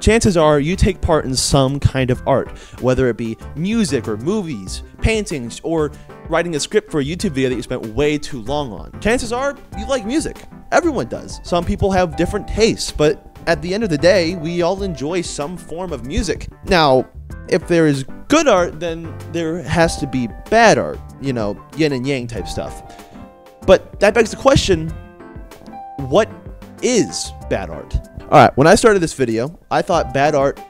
chances are you take part in some kind of art, whether it be music or movies, paintings, or writing a script for a YouTube video that you spent way too long on. Chances are you like music. Everyone does. Some people have different tastes, but at the end of the day, we all enjoy some form of music. Now, if there is good art, then there has to be bad art, you know, yin and yang type stuff. But that begs the question what is bad art? Alright, when I started this video, I thought bad art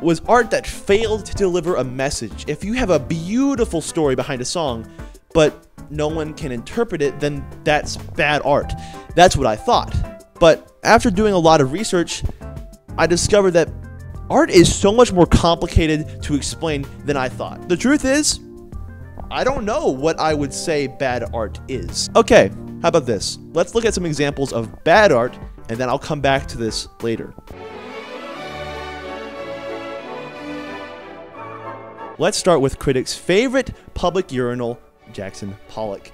was art that failed to deliver a message. If you have a beautiful story behind a song, but no one can interpret it, then that's bad art. That's what I thought. But after doing a lot of research, I discovered that art is so much more complicated to explain than I thought. The truth is, I don't know what I would say bad art is. Okay, how about this? Let's look at some examples of bad art, and then I'll come back to this later. Let's start with critics' favorite public urinal, Jackson Pollock.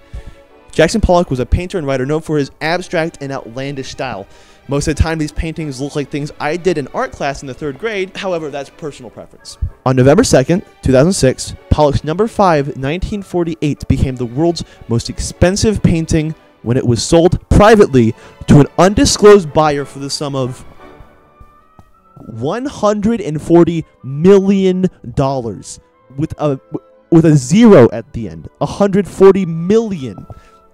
Jackson Pollock was a painter and writer known for his abstract and outlandish style. Most of the time, these paintings look like things I did in art class in the third grade, however, that's personal preference. On November 2nd, 2006, Pollock's number 5, 1948, became the world's most expensive painting when it was sold privately to an undisclosed buyer for the sum of 140 million dollars with a with a zero at the end. 140 million.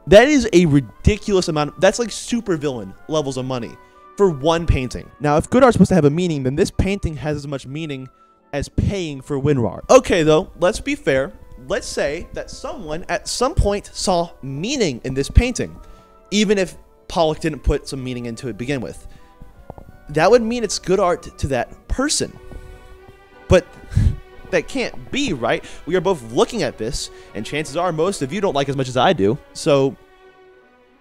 That is a ridiculous amount. That's like supervillain levels of money for one painting. Now, if good art's supposed to have a meaning, then this painting has as much meaning as paying for WinRAR. Okay, though, let's be fair. Let's say that someone at some point saw meaning in this painting, even if Pollock didn't put some meaning into it to begin with. That would mean it's good art to that person. But that can't be, right? We are both looking at this, and chances are most of you don't like as much as I do. So,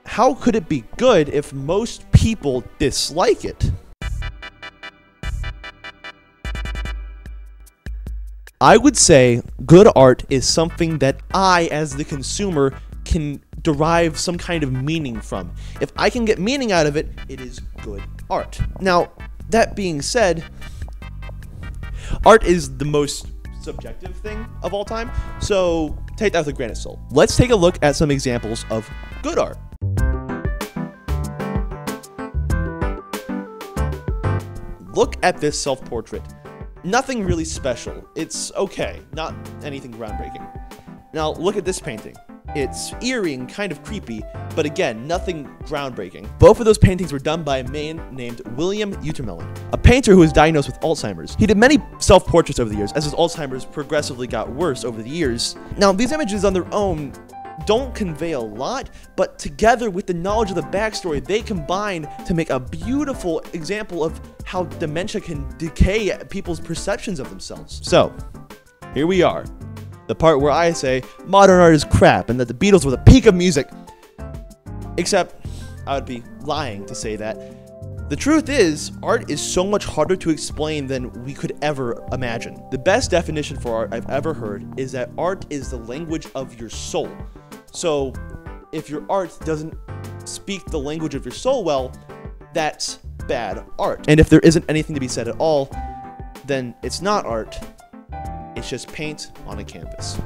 how could it be good if most people dislike it? I would say good art is something that I, as the consumer, can derive some kind of meaning from. If I can get meaning out of it, it is good art. Now, that being said, art is the most subjective thing of all time. So take that with a grain of salt. Let's take a look at some examples of good art. Look at this self portrait. Nothing really special. It's okay, not anything groundbreaking. Now, look at this painting. It's eerie and kind of creepy, but again, nothing groundbreaking. Both of those paintings were done by a man named William Utermohlen, a painter who was diagnosed with Alzheimer's. He did many self-portraits over the years, as his Alzheimer's progressively got worse over the years. Now, these images on their own don't convey a lot, but together with the knowledge of the backstory, they combine to make a beautiful example of how dementia can decay people's perceptions of themselves. So, here we are, the part where I say modern art is crap and that the Beatles were the peak of music. Except, I would be lying to say that. The truth is, art is so much harder to explain than we could ever imagine. The best definition for art I've ever heard is that art is the language of your soul. So, if your art doesn't speak the language of your soul well, that's bad art. And if there isn't anything to be said at all, then it's not art, it's just paint on a canvas.